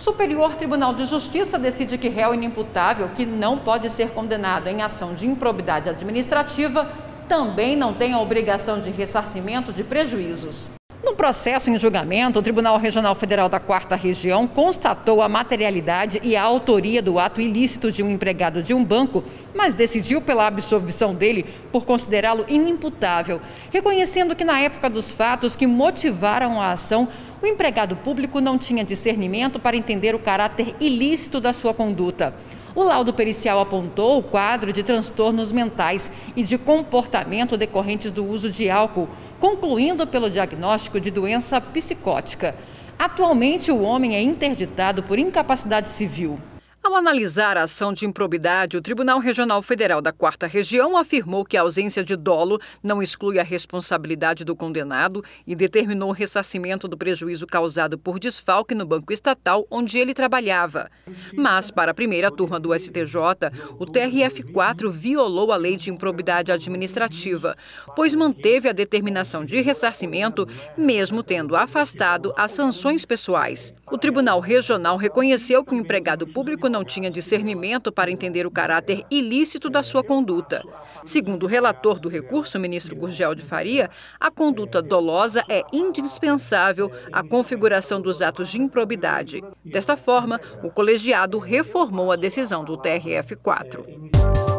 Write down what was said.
Superior Tribunal de Justiça decide que réu inimputável que não pode ser condenado em ação de improbidade administrativa também não tem a obrigação de ressarcimento de prejuízos. No processo em julgamento, o Tribunal Regional Federal da Quarta Região constatou a materialidade e a autoria do ato ilícito de um empregado de um banco, mas decidiu pela absolvição dele por considerá-lo inimputável, reconhecendo que na época dos fatos que motivaram a ação, o empregado público não tinha discernimento para entender o caráter ilícito da sua conduta. O laudo pericial apontou o quadro de transtornos mentais e de comportamento decorrentes do uso de álcool, concluindo pelo diagnóstico de doença psicótica. Atualmente, o homem é interditado por incapacidade civil. Ao analisar a ação de improbidade, o Tribunal Regional Federal da Quarta Região afirmou que a ausência de dolo não exclui a responsabilidade do condenado e determinou o ressarcimento do prejuízo causado por desfalque no banco estatal onde ele trabalhava. Mas, para a primeira turma do STJ, o TRF4 violou a lei de improbidade administrativa, pois manteve a determinação de ressarcimento, mesmo tendo afastado as sanções pessoais. O Tribunal Regional reconheceu que o empregado público não tinha discernimento para entender o caráter ilícito da sua conduta. Segundo o relator do recurso, ministro Gurgel de Faria, a conduta dolosa é indispensável à configuração dos atos de improbidade. Desta forma, o colegiado reformou a decisão do TRF4.